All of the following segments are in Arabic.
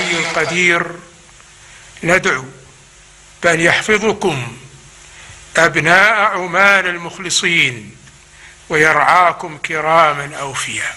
العلي القدير. ندعو بأن يحفظكم أبناء عمان المخلصين ويرعاكم كراما أوفياء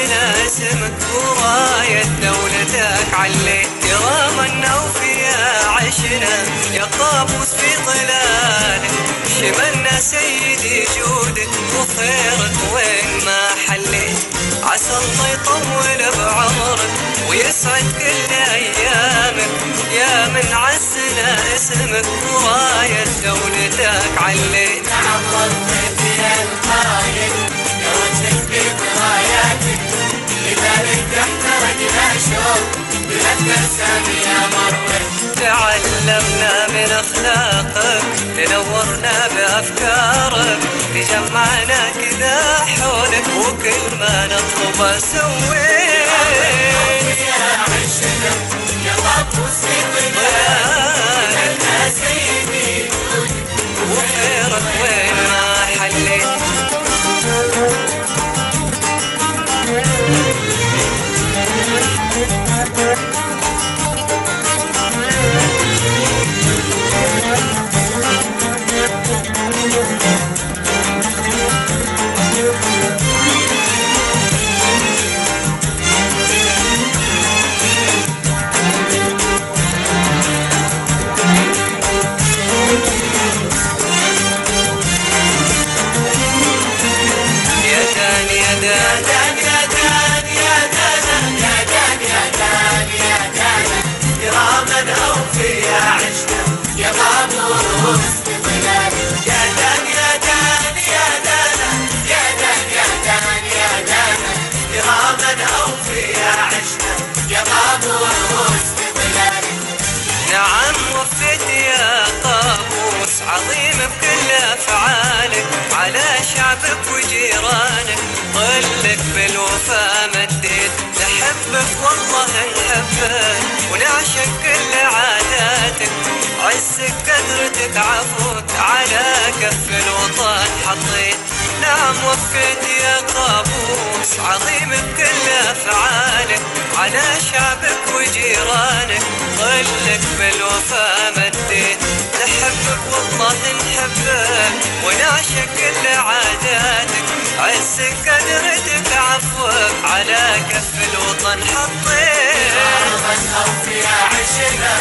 عزنا اسمك وراية دولتك. عليت كراما أوفياء عشنا. يا قابوس في ظلالك شملنا سيدي جودك وخيرك وين ما حليت. عسى الله يطول بعمرك ويسعد كل أيامك. يا من عزنا اسمك وراية دولتك. عليت تعظمت يا القايد يا في راياتك لذلك تحترقنا شوق تعلمنا من أخلاقك تنورنا بأفكارك تجمعنا كذا حولك وكل ما نطلبه سويت يا عشنا يا قابوس في نعم يا قابوس عظيم بكل أفعالك على شعبك وجيرانك ظلك مديت نحبك والله نحبك ونعشق كل عاداتك. عزك قدرتك عفوك على كف الوطن حطيت نعم وفيت يا قابوس عظيم بكل افعالك على شعبك وجيرانك ظلك بالوفا مديت. نحبك والله نحبك ونعشق كل عاداتك عزك قدرتك عفوك على كف الوطن حطيت. كراما أوفياء عشنا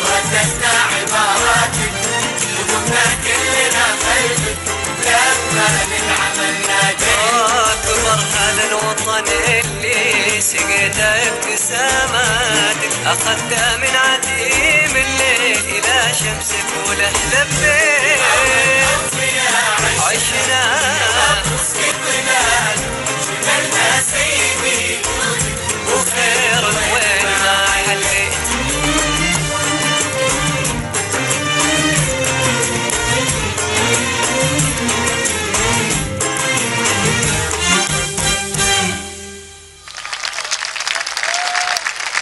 ورددنا الوطن اللي سقيته ابتساماتك اخذته من عديم الليل إلى شمسك وله لبيت عشنا